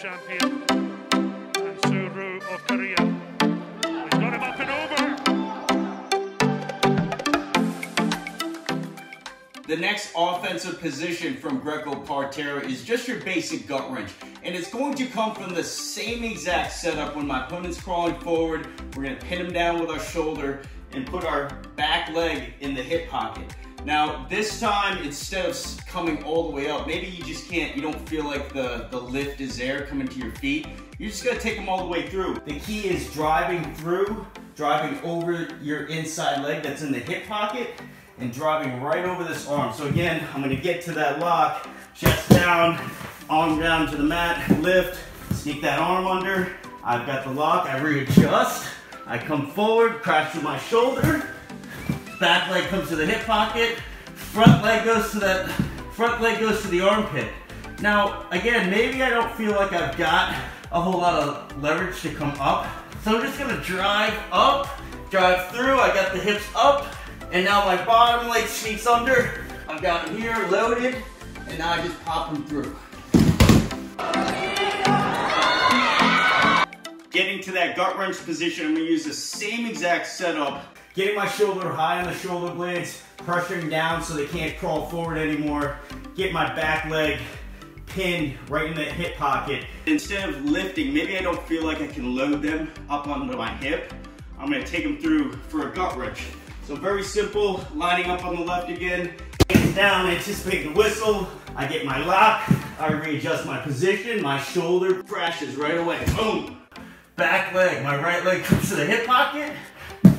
champion, HanSu Ryu of Korea. He's got him up and over. The next offensive position from Greco Parterre is just your basic gut wrench. And it's going to come from the same exact setup when my opponent's crawling forward. We're gonna pin him down with our shoulder and put our back leg in the hip pocket. Now, this time, instead of coming all the way up, maybe you just can't, you don't feel like the, the lift is there coming to your feet. You're just gonna take them all the way through. The key is driving through, driving over your inside leg that's in the hip pocket, and driving right over this arm. So again, I'm gonna get to that lock, chest down, arm down to the mat, lift, sneak that arm under. I've got the lock, I readjust, I come forward, crash to my shoulder, back leg comes to the hip pocket, front leg goes to that, front leg goes to the armpit. Now, again, maybe I don't feel like I've got a whole lot of leverage to come up. So I'm just gonna drive up, drive through, I got the hips up, and now my bottom leg sneaks under. I've got them here loaded, and now I just pop them through. Getting to that gut wrench position, I'm gonna use the same exact setup Getting my shoulder high on the shoulder blades, pressuring down so they can't crawl forward anymore. Get my back leg pinned right in the hip pocket. Instead of lifting, maybe I don't feel like I can load them up onto my hip. I'm gonna take them through for a gut wrench. So very simple, lining up on the left again, hands down, anticipate the whistle. I get my lock, I readjust my position, my shoulder crashes right away, boom. Back leg, my right leg comes to the hip pocket,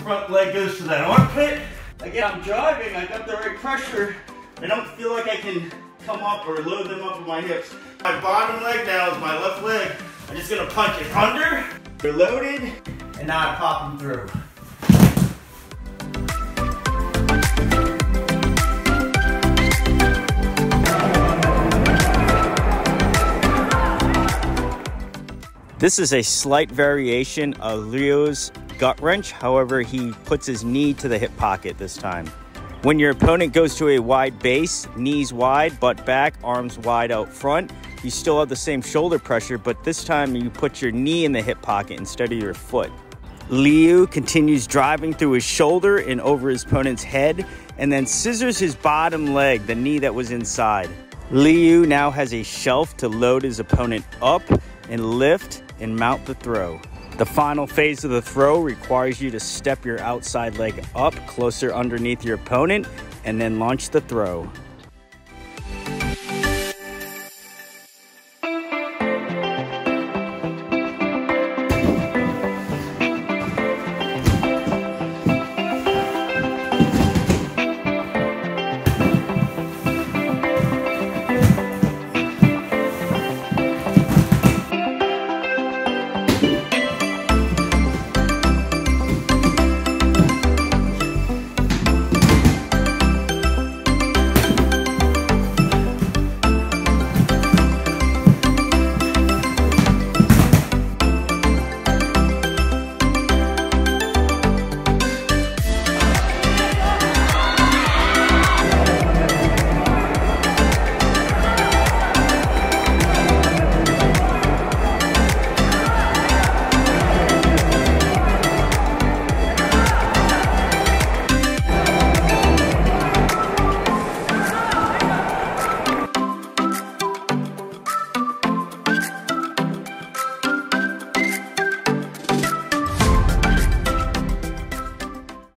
front leg goes to that armpit. Again, I'm driving, I got the right pressure. I don't feel like I can come up or load them up with my hips. My bottom leg now is my left leg. I'm just gonna punch it under, they're loaded, and now I pop them through. This is a slight variation of Ryu's gut wrench. However, he puts his knee to the hip pocket this time. When your opponent goes to a wide base, knees wide, butt back, arms wide out front, you still have the same shoulder pressure, but this time you put your knee in the hip pocket instead of your foot. Ryu continues driving through his shoulder and over his opponent's head, and then scissors his bottom leg, the knee that was inside. Ryu now has a shelf to load his opponent up and lift and mount the throw. The final phase of the throw requires you to step your outside leg up closer underneath your opponent and then launch the throw.